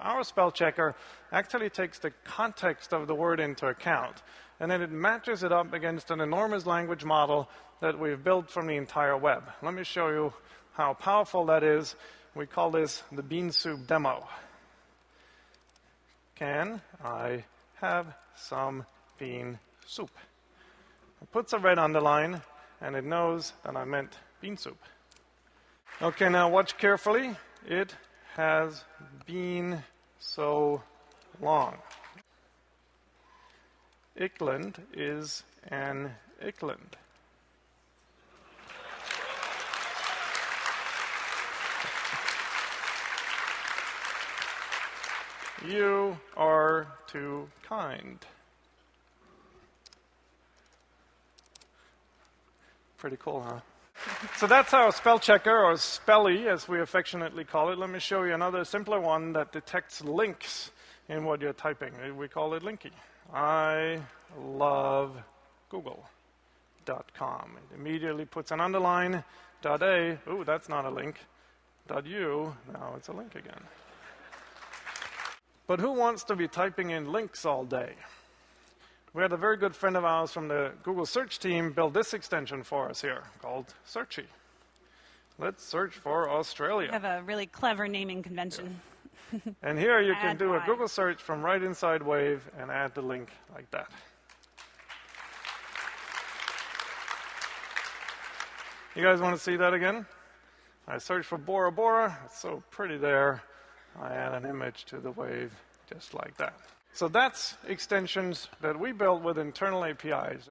Our spell checker actually takes the context of the word into account, and then it matches it up against an enormous language model that we've built from the entire web. Let me show you how powerful that is. We call this the bean soup demo. Can I have some bean soup? It puts a red underline, and it knows that I meant bean soup. Okay, now watch carefully. It has been so long. Ickland is an Ickland. You are too kind. Pretty cool, huh? So that's our spell checker, or Spelly, as we affectionately call it. Let me show you another simpler one that detects links in what you're typing. We call it Linky. I love Google.com. It immediately puts an underline, dot A, ooh, that's not a link, dot U, now it's a link again. But who wants to be typing in links all day? We had a very good friend of ours from the Google search team build this extension for us here called Searchy. Let's search for Australia. We have a really clever naming convention. Yeah. and here you can do a Google search from right inside Wave and add the link like that. You guys want to see that again? I search for Bora Bora. It's so pretty there. I add an image to the wave just like that. So that's extensions that we built with internal APIs.